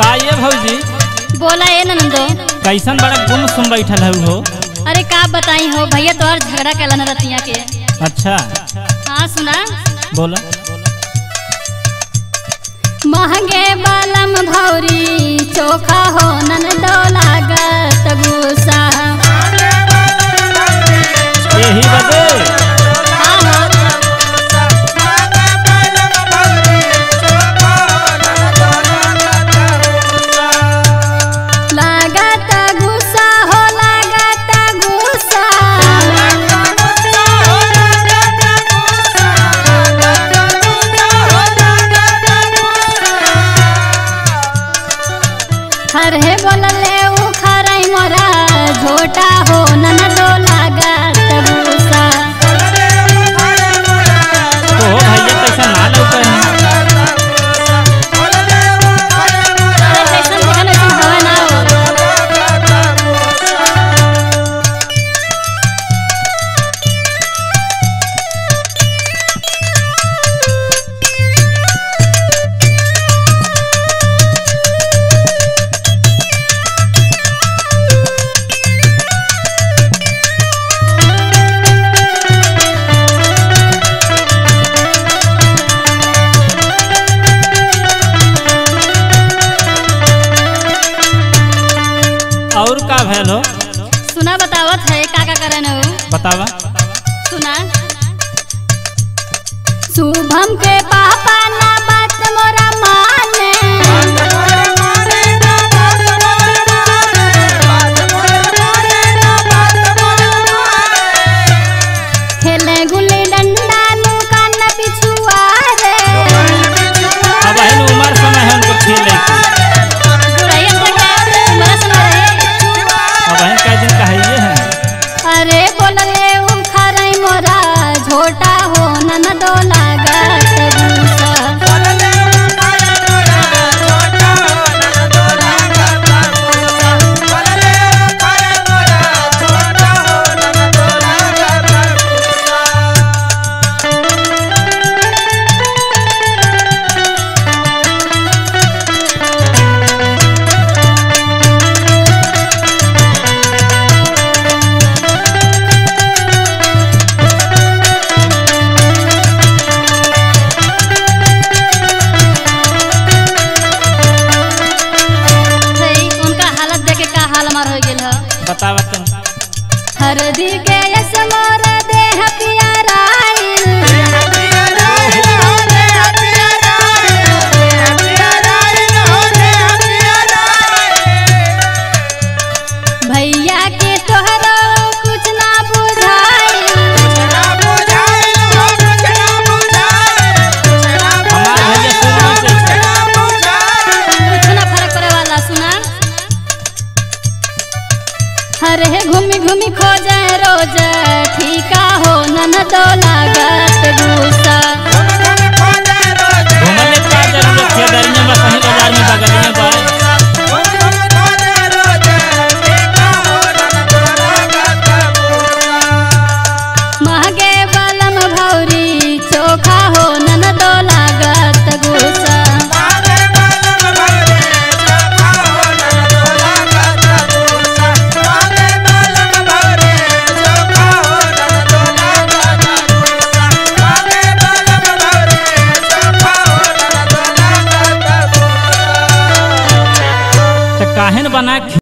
का ये भौजी? बोला ए नंदो। कैसन बड़ा गुम सुन बैठल है हो? अरे का बताई हो भैया तो और झगड़ा कर लेना रतिया के। अच्छा। हाँ सुना। बोला। महँगे बालम भौरी चो बोल ले उखरई मोरा झोटा हो ननदो लागा। बतावत हरदी हरे घूमी घूमी खोजे रोज ठीका हो न तो लागत गुस्सा।